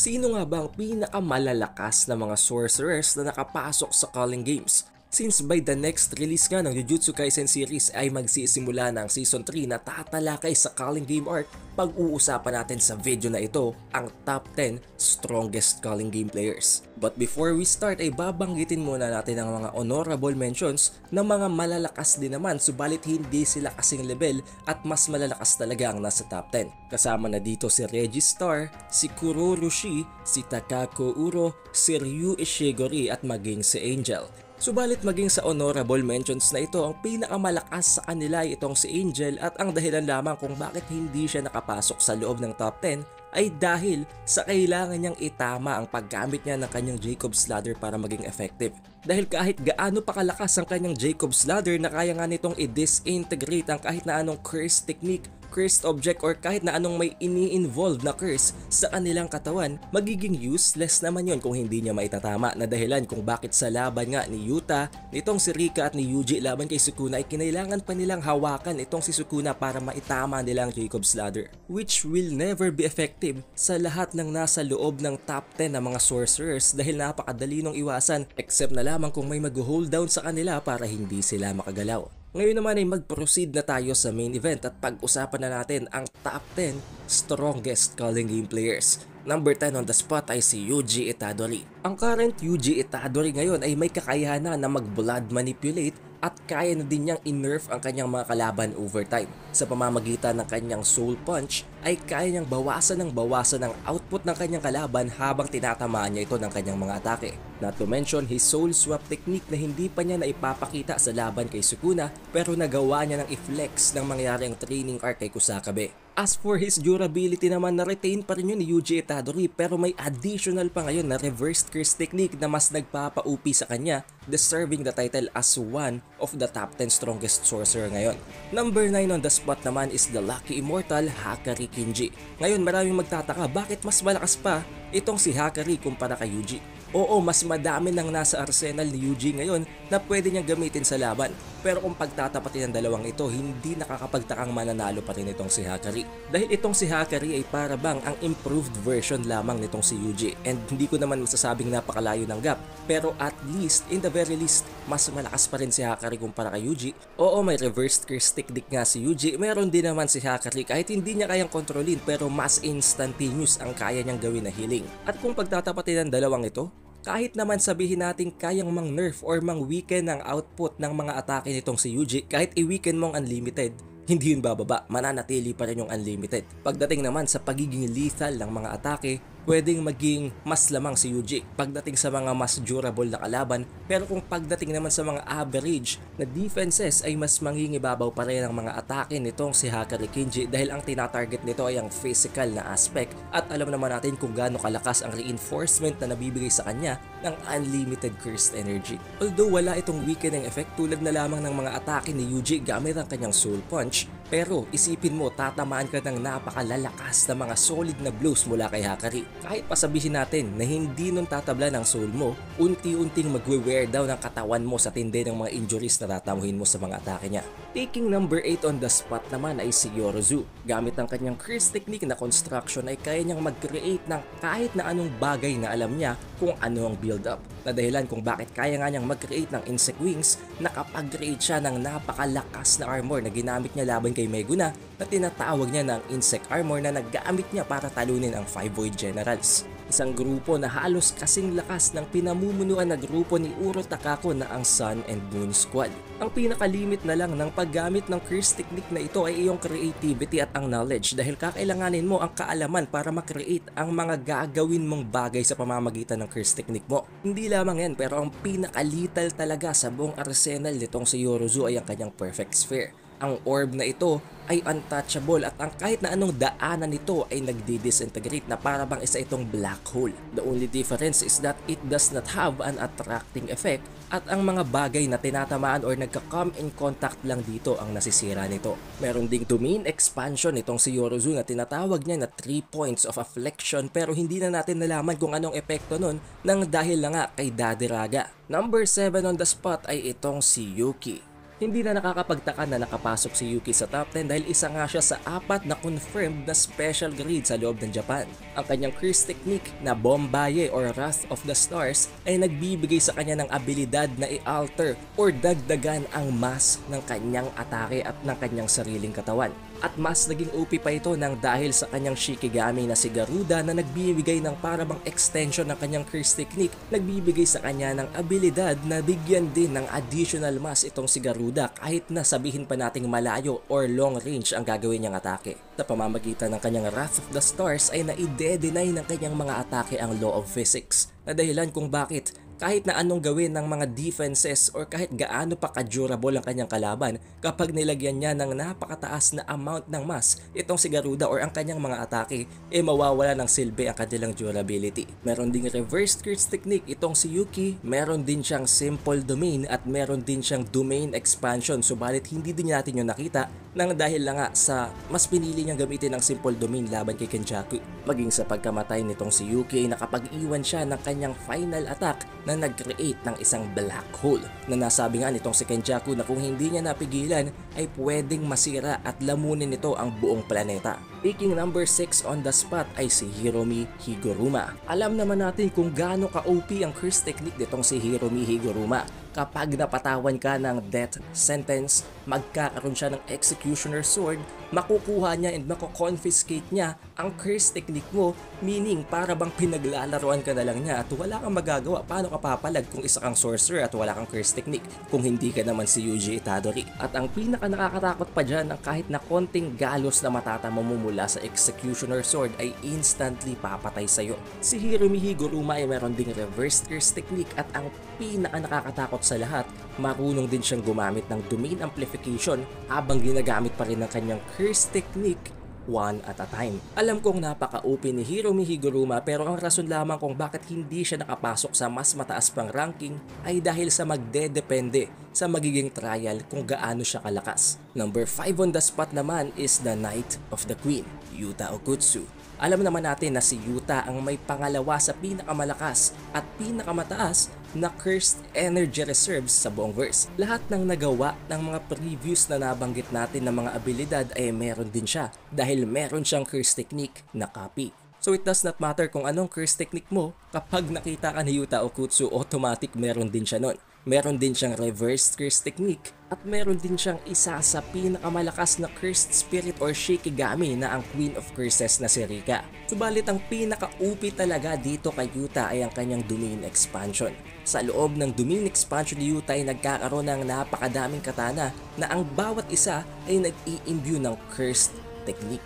Sino nga ba ang pinakamalalakas na mga sorcerers na nakapasok sa Calling Games? Since by the next release nga ng Jujutsu Kaisen series ay magsisimula ng Season 3 na tatalakay sa Calling Game Arc, pag-uusapan natin sa video na ito ang top 10 strongest Calling Game players. But before we start ay babanggitin muna natin ang mga honorable mentions ng mga malalakas din naman subalit hindi sila kasing level at mas malalakas talaga ang nasa top 10. Kasama na dito si Registar, si Kuro Rushi, si Takako Uro, si Ryu Ishigori at maging si Angel. Subalit maging sa honorable mentions na ito, ang pinakamalakas sa kanila ay itong si Angel at ang dahilan lamang kung bakit hindi siya nakapasok sa loob ng top 10 ay dahil sa kailangan niyang itama ang paggamit niya ng kanyang Jacob's Ladder para maging effective. Dahil kahit gaano pa kalakas ang kanyang Jacob's Ladder na kaya nga nitong i-disintegrate ang kahit na anong curse technique cursed object or kahit na anong may ini-involve na curse sa kanilang katawan, magiging useless naman yon kung hindi niya maitatama na dahilan kung bakit sa laban nga ni Yuta, nitong si Rika at ni Yuji laban kay Sukuna ay kinailangan pa nilang hawakan itong si Sukuna para maitama nilang Jacob's Ladder which will never be effective sa lahat ng nasa loob ng top 10 na mga sorcerers dahil napakadali nung iwasan except na lamang kung may mag-hold down sa kanila para hindi sila makagalaw. Ngayon naman ay mag-proceed na tayo sa main event at pag-usapan na natin ang top 10 strongest calling game players. Number 10 on the spot ay si Yuji Itadori. Ang current Yuji Itadori ngayon ay may kakayahan na mag-blood manipulate at kaya na din niyang in-nerf ang kanyang mga kalaban over time. Sa pamamagitan ng kanyang Soul Punch ay kaya niyang bawasan ng bawasan ang output ng kanyang kalaban habang tinatamaan niya ito ng kanyang mga atake. Not to mention his Soul Swap technique na hindi pa niya naipapakita sa laban kay Sukuna pero nagawa niya ng i-flex ng mangyaring training arc kay Kusakabe. As for his durability naman, na-retain pa rin yun ni Yuji Itadori pero may additional pa ngayon na reversed curse technique na mas nagpapa-UP sa kanya, deserving the title as one of the top 10 strongest sorcerer ngayon. Number 9 on the spot naman is the Lucky Immortal Hakari Kinji. Ngayon maraming magtataka bakit mas malakas pa itong si Hakari kumpara kay Yuji. Oo, mas madami nang nasa arsenal ni Yuji ngayon na pwede niyang gamitin sa laban. Pero kung pagtatapatin ng dalawang ito, hindi nakakapagtakang mananalo pa rin itong si Hakari. Dahil itong si Hakari ay para bang ang improved version lamang nitong si Yuji. And hindi ko naman masasabing napakalayo ng gap. Pero at least, in the very least, mas malakas pa rin si Hakari kumpara kay Yuji. Oo, may reversed curse technique nga si Yuji. Meron din naman si Hakari kahit hindi niya kayang kontrolin pero mas instantaneous ang kaya niyang gawin na healing. At kung pagtatapatin ng dalawang ito, kahit naman sabihin natin kayang mang nerf or mang weaken ang output ng mga atake nitong si Yuji, kahit i-weaken mong unlimited, hindi yun bababa, mananatili pa rin yung unlimited. Pagdating naman sa pagiging lethal ng mga atake, pwedeng maging mas lamang si Yuji pagdating sa mga mas durable na kalaban pero kung pagdating naman sa mga average na defenses ay mas mangingibabaw pa rin ang mga atake nitong si Hakari Kinji dahil ang tinatarget nito ay ang physical na aspect at alam naman natin kung gaano kalakas ang reinforcement na nabibigay sa kanya ng unlimited cursed energy. Although wala itong weakening effect tulad na lamang ng mga atake ni Yuji gamit ang kanyang soul punch pero isipin mo tatamaan ka ng napakalalakas na mga solid na blows mula kay Hakari. Kahit pasabihin natin na hindi nun tatabla ng soul mo, unti-unting magwe-wear down ang katawan mo sa tindi ng mga injuries na tatamuhin mo sa mga atake niya. Taking number 8 on the spot naman ay si Yorozu. Gamit ang kanyang curse technique na construction ay kaya niyang mag-create ng kahit na anong bagay na alam niya kung ano ang build-up. Na dahilan kung bakit kaya nga niyang mag-create ng insect wings nakapag-create siya ng napakalakas na armor na ginamit niya laban kay Meguna na tinatawag niya ng insect armor na naggamit niya para talunin ang Five Void Generals. Isang grupo na halos kasing lakas ng pinamumunuan na grupo ni Uro Takako na ang Sun and Moon Squad. Ang pinakalimit na lang ng paggamit ng curse technique na ito ay iyong creativity at ang knowledge dahil kakailanganin mo ang kaalaman para makreate ang mga gagawin mong bagay sa pamamagitan ng curse technique mo. Hindi lamang yan pero ang pinakalital talaga sa buong arsenal nitong si Yorozu ay ang kanyang perfect sphere ang orb na ito ay untouchable at ang kahit na anong daanan nito ay nagdi-disintegrate na para bang isa itong black hole. The only difference is that it does not have an attracting effect at ang mga bagay na tinatamaan or nagka-come in contact lang dito ang nasisira nito. Meron ding domain expansion itong si Yorozu na tinatawag niya na 3 points of affliction pero hindi na natin nalaman kung anong epekto nun nang dahil na nga kay Daddy Raga. Number 7 on the spot ay itong si Yuki. Hindi na nakakapagtaka na nakapasok si Yuki sa top 10 dahil isa nga siya sa apat na confirmed na special grade sa loob ng Japan. Ang kanyang curse technique na Bombaye or Wrath of the Stars ay nagbibigay sa kanya ng abilidad na i-alter or dagdagan ang mass ng kanyang atake at ng kanyang sariling katawan. At mas naging OP pa ito nang dahil sa kanyang Shikigami na si Garuda na nagbibigay ng parabang extension ng kanyang curse technique, nagbibigay sa kanya ng abilidad na bigyan din ng additional mass itong si Garuda kahit na sabihin pa nating malayo or long range ang gagawin niyang atake. Sa pamamagitan ng kanyang Wrath of the Stars ay naide-deny ng kanyang mga atake ang law of physics na dahilan kung bakit kahit na anong gawin ng mga defenses or kahit gaano pa ka-durable ang kanyang kalaban kapag nilagyan niya ng napakataas na amount ng mass itong si Garuda or ang kanyang mga atake eh mawawala ng silbi ang kanilang durability. Meron ding reverse curse technique itong si Yuki, meron din siyang simple domain at meron din siyang domain expansion subalit hindi din natin yung nakita nang dahil lang nga sa mas pinili niyang gamitin ang simple domain laban kay Kenjaku. Maging sa pagkamatay nitong si Yuki ay nakapag-iwan siya ng kanyang final attack na nag-create ng isang black hole na nasabi nga nitong si Kenjaku na kung hindi niya napigilan ay pwedeng masira at lamunin nito ang buong planeta. Picking number 6 on the spot ay si Hiromi Higuruma. Alam naman natin kung gaano ka-OP ang curse technique nitong si Hiromi Higuruma kapag napatawan ka ng death sentence, magkakaroon siya ng executioner sword, makukuha niya and mako-confiscate niya ang curse technique mo, meaning para bang pinaglalaroan ka na lang niya at wala kang magagawa. Paano ka papalag kung isa kang sorcerer at wala kang curse technique kung hindi ka naman si Yuji Itadori? At ang pinaka nakakatakot pa dyan ang kahit na konting galos na matatamo mo mula sa executioner sword ay instantly papatay sa'yo. Si Hiromi Higuruma ay meron ding reverse curse technique at ang pinaka nakakatakot sa lahat, marunong din siyang gumamit ng domain amplification habang ginagamit pa rin ng kanyang curse technique one at a time. Alam kong napaka-OP ni Hiromi Higuruma pero ang rason lamang kung bakit hindi siya nakapasok sa mas mataas pang ranking ay dahil sa magdedepende sa magiging trial kung gaano siya kalakas. Number 5 on the spot naman is the Knight of the Queen, Yuta Okutsu. Alam naman natin na si Yuta ang may pangalawa sa pinakamalakas at pinakamataas na cursed energy reserves sa buong verse. Lahat ng nagawa ng mga previous na nabanggit natin ng mga abilidad ay meron din siya dahil meron siyang curse technique na copy. So it does not matter kung anong curse technique mo, kapag nakita ka ni Yuta Okutsu, automatic meron din siya nun. Meron din siyang reverse curse technique at meron din siyang isa sa pinakamalakas na cursed spirit or Shikigami na ang Queen of Curses na si Rika. Subalit ang pinaka-UP talaga dito kay Yuta ay ang kanyang domain expansion. Sa loob ng domain expansion ni Yuta ay nagkakaroon ng napakadaming katana na ang bawat isa ay nag-i-imbue ng cursed technique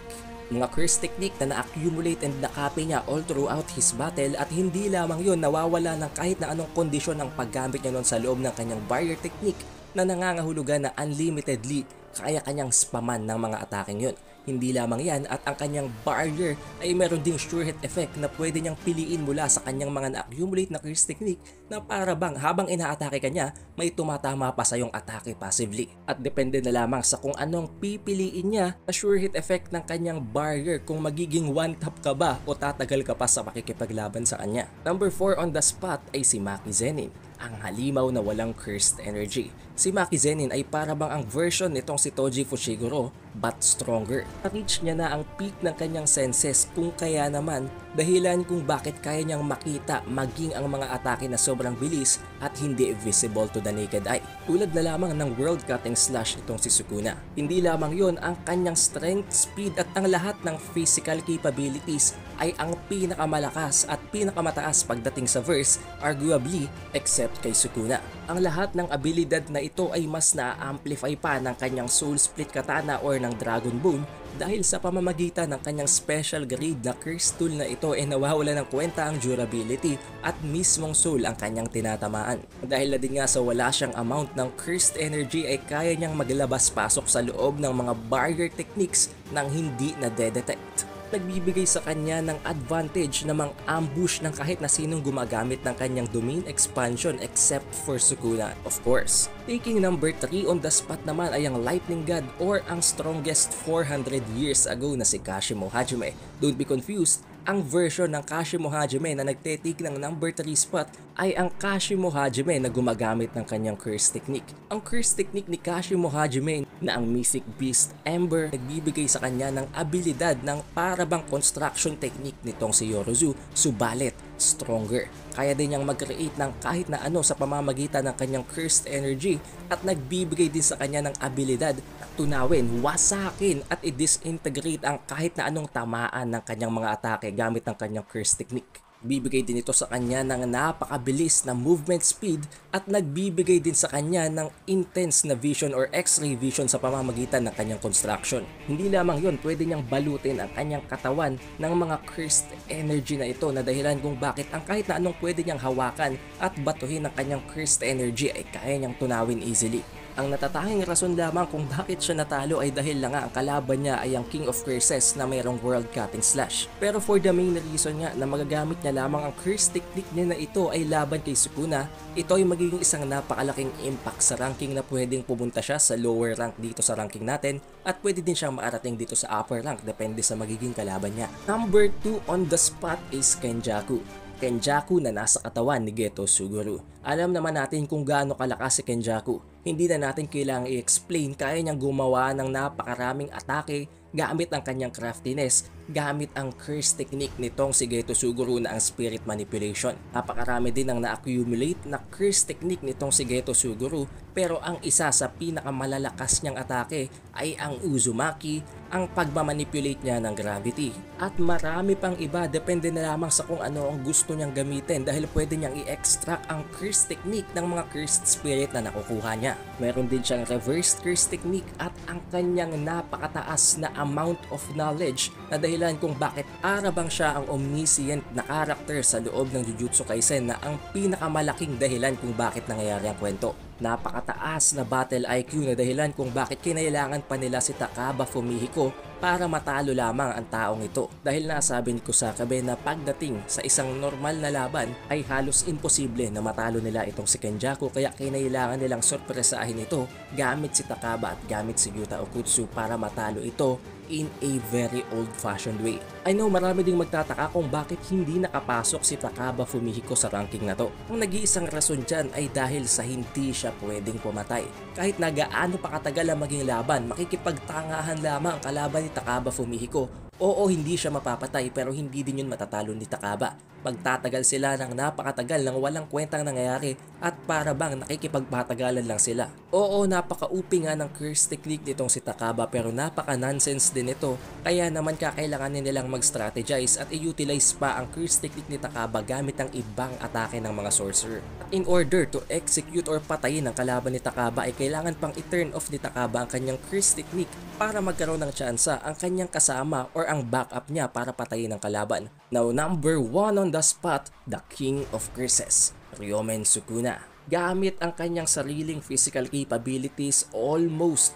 mga curse technique na na-accumulate and na-copy niya all throughout his battle at hindi lamang yon nawawala ng kahit na anong kondisyon ang paggamit niya noon sa loob ng kanyang barrier technique na nangangahulugan na unlimitedly kaya kanyang spaman ng mga ataking yon. Hindi lamang yan at ang kanyang barrier ay meron ding sure hit effect na pwede niyang piliin mula sa kanyang mga na-accumulate na curse technique na para bang habang inaatake ka niya, may tumatama pa sa yung atake passively. At depende na lamang sa kung anong pipiliin niya na sure hit effect ng kanyang barrier kung magiging one tap ka ba o tatagal ka pa sa makikipaglaban sa kanya. Number 4 on the spot ay si Maki Zenin ang halimaw na walang cursed energy. Si Maki Zenin ay para bang ang version nitong si Toji Fushiguro but stronger. Na-reach niya na ang peak ng kanyang senses kung kaya naman dahilan kung bakit kaya niyang makita maging ang mga atake na sobrang bilis at hindi visible to the naked eye. Tulad na lamang ng world cutting slash itong si Sukuna. Hindi lamang yon ang kanyang strength, speed at ang lahat ng physical capabilities ay ang pinakamalakas at pinakamataas pagdating sa verse arguably except kay Sukuna. Ang lahat ng abilidad na ito ay mas na-amplify pa ng kanyang soul split katana or ng dragon bone dahil sa pamamagitan ng kanyang special grade na curse tool na ito ay nawawala ng kwenta ang durability at mismong soul ang kanyang tinatamaan. Dahil na din nga sa wala siyang amount ng cursed energy ay kaya niyang maglabas pasok sa loob ng mga barrier techniques nang hindi na detect nagbibigay sa kanya ng advantage na mang ambush ng kahit na sinong gumagamit ng kanyang domain expansion except for Sukuna, of course. Taking number 3 on the spot naman ay ang Lightning God or ang strongest 400 years ago na si Kashimo Hajime. Don't be confused, Ang version ng Kashimo Hajime na nagtetik ng number 3 spot ay ang Kashimo Hajime na gumagamit ng kanyang curse technique. Ang curse technique ni Kashimo Hajime na ang Mythic Beast Ember nagbibigay sa kanya ng abilidad ng parabang construction technique nitong si Yorozu, subalit stronger. Kaya din niyang mag-create ng kahit na ano sa pamamagitan ng kanyang cursed energy at nagbibigay din sa kanya ng abilidad na tunawin, wasakin at i-disintegrate ang kahit na anong tamaan ng kanyang mga atake gamit ng kanyang curse technique. Bibigay din ito sa kanya ng napakabilis na movement speed at nagbibigay din sa kanya ng intense na vision or x-ray vision sa pamamagitan ng kanyang construction. Hindi lamang yon, pwede niyang balutin ang kanyang katawan ng mga cursed energy na ito na dahilan kung bakit ang kahit na anong pwede niyang hawakan at batuhin ng kanyang cursed energy ay kaya niyang tunawin easily. Ang natatanging rason lamang kung bakit siya natalo ay dahil lang nga ang kalaban niya ay ang King of Curses na mayroong World Cutting Slash. Pero for the main reason nga na magagamit niya lamang ang curse technique niya na ito ay laban kay Sukuna, ito ay magiging isang napakalaking impact sa ranking na pwedeng pumunta siya sa lower rank dito sa ranking natin at pwede din siyang maarating dito sa upper rank depende sa magiging kalaban niya. Number 2 on the spot is Kenjaku. Kenjaku na nasa katawan ni Geto Suguru. Alam naman natin kung gaano kalakas si Kenjaku. Hindi na natin kailangang i-explain kaya niyang gumawa ng napakaraming atake gamit ang kanyang craftiness, gamit ang curse technique nitong si Geto Suguru na ang spirit manipulation. Napakarami din ang na-accumulate na curse technique nitong si Geto Suguru pero ang isa sa pinakamalalakas niyang atake ay ang Uzumaki, ang pagmamanipulate niya ng gravity. At marami pang iba depende na lamang sa kung ano ang gusto niyang gamitin dahil pwede niyang i-extract ang curse technique ng mga cursed spirit na nakukuha niya. Meron din siyang reverse curse technique at ang kanyang napakataas na amount of knowledge na dahilan kung bakit arabang siya ang omniscient na character sa loob ng Jujutsu Kaisen na ang pinakamalaking dahilan kung bakit nangyayari ang kwento. Napakataas na battle IQ na dahilan kung bakit kinailangan pa nila si Takaba Fumihiko para matalo lamang ang taong ito. Dahil nasabi ko sa kabe na pagdating sa isang normal na laban ay halos imposible na matalo nila itong si Kenjaku kaya kinailangan nilang sorpresahin ito gamit si Takaba at gamit si Yuta Okutsu para matalo ito in a very old-fashioned way. I know marami ding magtataka kung bakit hindi nakapasok si Takaba Fumihiko sa ranking na to. Ang nag-iisang rason dyan ay dahil sa hindi siya pwedeng pumatay. Kahit na gaano pa katagal ang maging laban, makikipagtangahan lamang ang kalaban ni Takaba Fumihiko Oo, hindi siya mapapatay pero hindi din yun matatalo ni Takaba. Magtatagal sila ng napakatagal nang walang kwentang nangyayari at para bang nakikipagpatagalan lang sila. Oo, napaka-upi nga ng curse technique nitong si Takaba pero napaka-nonsense din ito kaya naman kakailanganin nilang mag-strategize at i-utilize pa ang curse technique ni Takaba gamit ang ibang atake ng mga sorcerer. In order to execute or patayin ang kalaban ni Takaba ay kailangan pang i-turn off ni Takaba ang kanyang curse technique para magkaroon ng tsansa ang kanyang kasama or ang backup niya para patayin ang kalaban. Now number 1 on the spot, the King of Curses, Ryomen Sukuna. Gamit ang kanyang sariling physical capabilities almost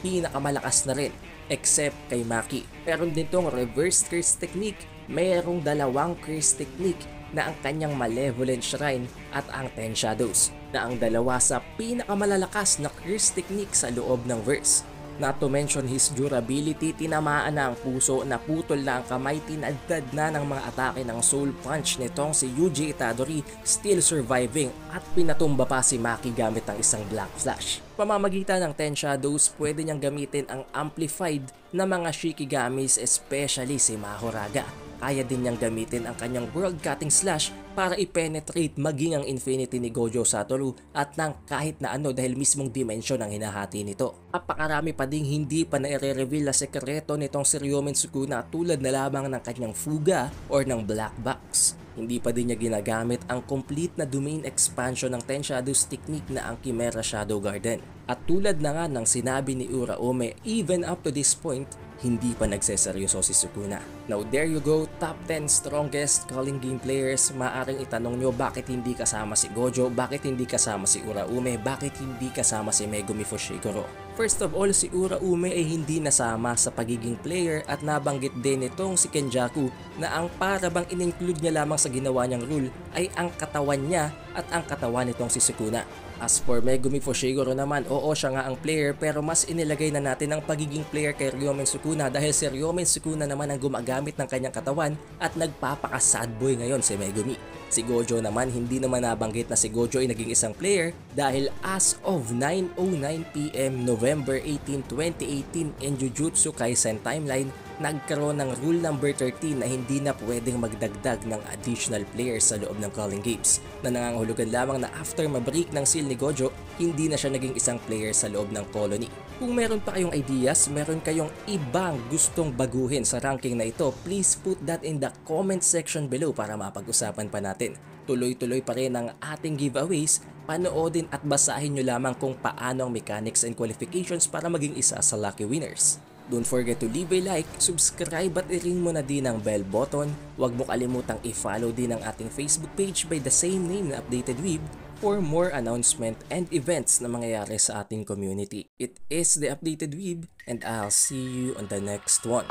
pinakamalakas na rin except kay Maki. Meron din tong reverse curse technique. Mayroong dalawang curse technique na ang kanyang malevolent shrine at ang ten shadows na ang dalawa sa pinakamalalakas na curse technique sa loob ng verse. Not to mention his durability, tinamaan na ang puso, naputol na ang kamay, tinadtad na ng mga atake ng soul punch nitong si Yuji Itadori still surviving at pinatumba pa si Maki gamit ang isang black flash. Pamamagitan ng Ten Shadows, pwede niyang gamitin ang amplified na mga Shikigamis especially si Mahoraga kaya din niyang gamitin ang kanyang world cutting slash para i-penetrate maging ang infinity ni Gojo Satoru at ng kahit na ano dahil mismong dimension ang hinahati nito. Napakarami pa ding hindi pa na-reveal na sekreto nitong si Ryomen Sukuna tulad na lamang ng kanyang fuga or ng black box. Hindi pa din niya ginagamit ang complete na domain expansion ng Ten Shadows technique na ang Chimera Shadow Garden. At tulad na nga ng sinabi ni Uraome, even up to this point, hindi pa nagseseryoso si Sukuna. Now there you go, top 10 strongest calling game players. Maaring itanong nyo bakit hindi kasama si Gojo, bakit hindi kasama si Uraume, bakit hindi kasama si Megumi Fushiguro. First of all, si Ura Ume ay hindi nasama sa pagiging player at nabanggit din itong si Kenjaku na ang para bang in-include niya lamang sa ginawa niyang rule ay ang katawan niya at ang katawan nitong si Sukuna. As for Megumi Fushiguro naman, oo siya nga ang player pero mas inilagay na natin ang pagiging player kay Ryomen Sukuna dahil si Ryomen Sukuna naman ang gumagamit ng kanyang katawan at nagpapaka-sad boy ngayon si Megumi. Si Gojo naman hindi naman nabanggit na si Gojo ay naging isang player dahil as of 9.09pm November 18, 2018 in Jujutsu Kaisen timeline, nagkaroon ng rule number 13 na hindi na pwedeng magdagdag ng additional players sa loob ng calling games na nangangahulugan lamang na after mabreak ng seal ni Gojo, hindi na siya naging isang player sa loob ng colony. Kung meron pa kayong ideas, meron kayong ibang gustong baguhin sa ranking na ito, please put that in the comment section below para mapag-usapan pa natin. Tuloy-tuloy pa rin ang ating giveaways, panoodin at basahin nyo lamang kung paano ang mechanics and qualifications para maging isa sa lucky winners. Don't forget to leave a like, subscribe at i-ring mo na din ang bell button. Huwag mo kalimutang i-follow din ang ating Facebook page by the same name na Updated Weeb for more announcement and events na mangyayari sa ating community. It is the Updated Weeb and I'll see you on the next one.